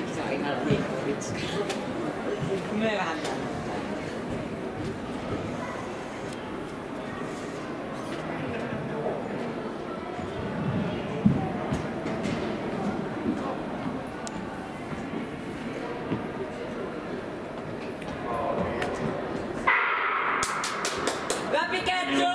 Kaikki saa ihan liikkuu vitsi. Menee vähän tänne. Pikachu!